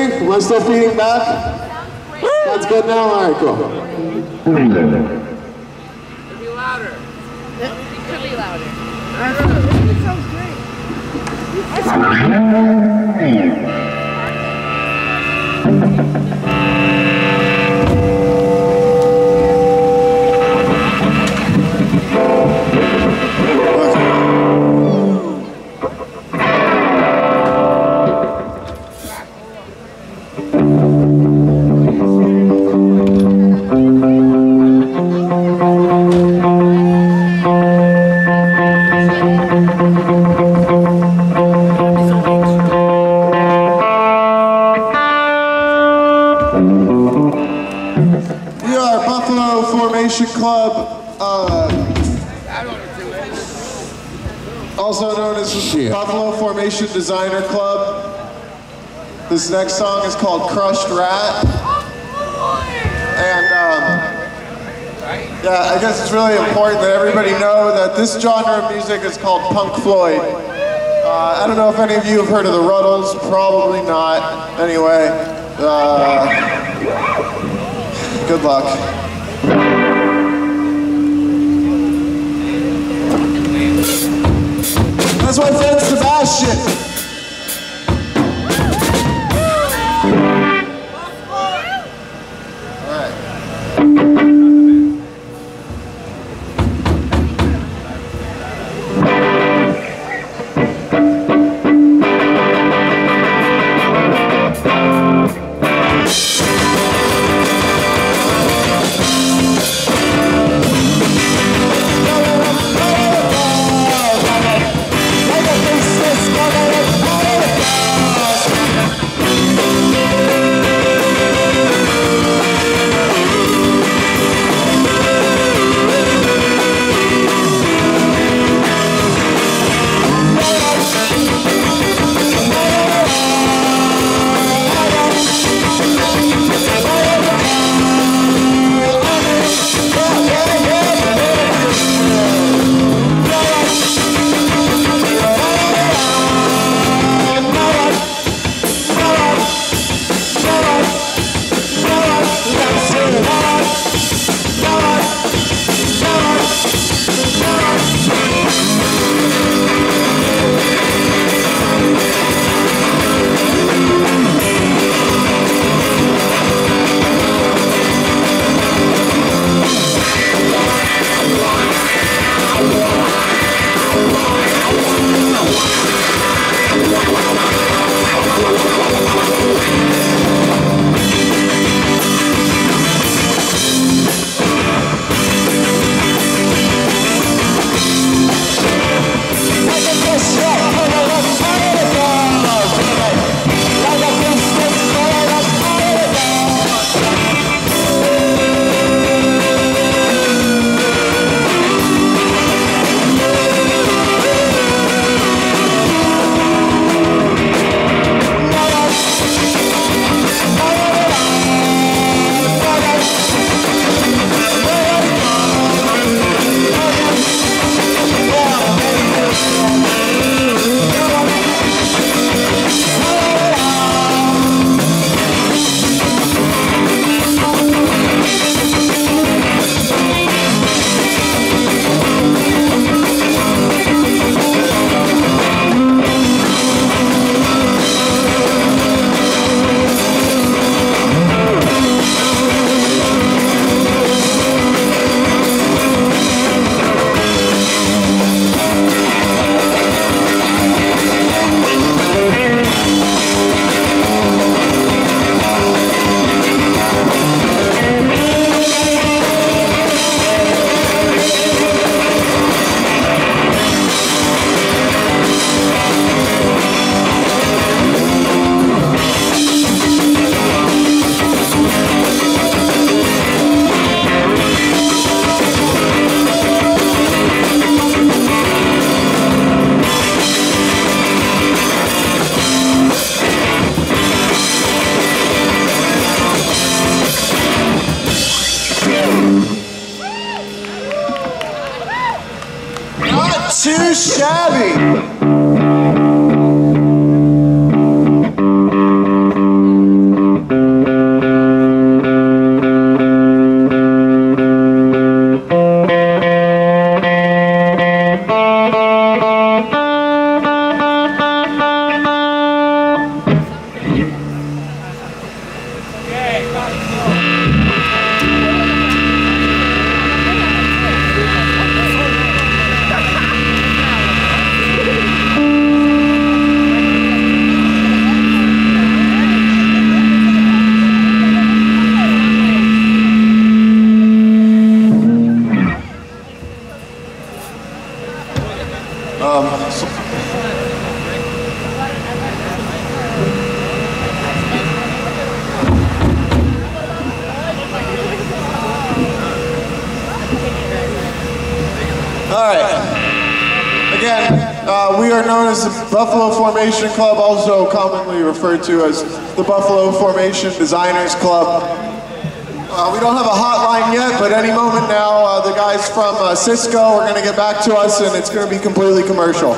guys hear me? Am I still feeding back? That's good now? All right, cool. Could be louder. It could be louder. I don't know. It sounds We This next song is called Crushed Rat. And um, yeah, I guess it's really important that everybody know that this genre of music is called Punk Floyd. Uh, I don't know if any of you have heard of the Rutles, probably not. Anyway, uh, good luck. That's my friend Sebastian. Uh, we are known as the Buffalo Formation Club, also commonly referred to as the Buffalo Formation Designers Club. Uh, we don't have a hotline yet, but any moment now, uh, the guys from uh, Cisco are going to get back to us, and it's going to be completely commercial.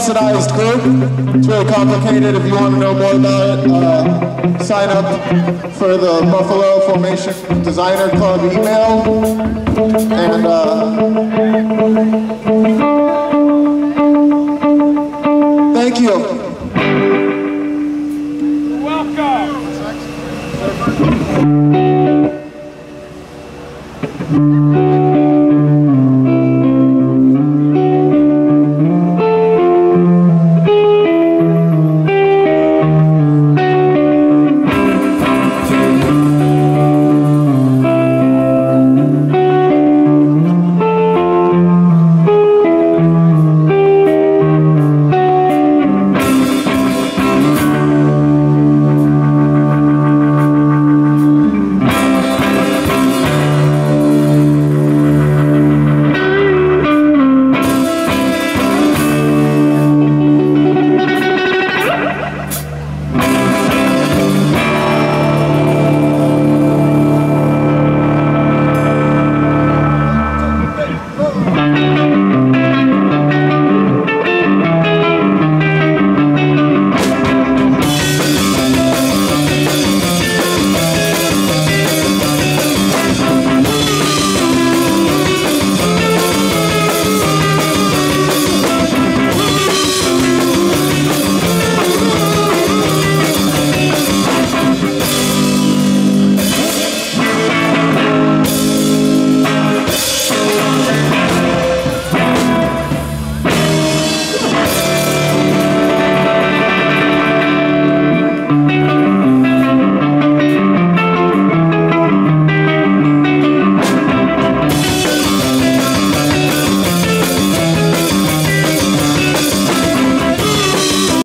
Subsidized group. It's really complicated. If you want to know more about it, uh, sign up for the Buffalo Formation Designer Club email. And uh,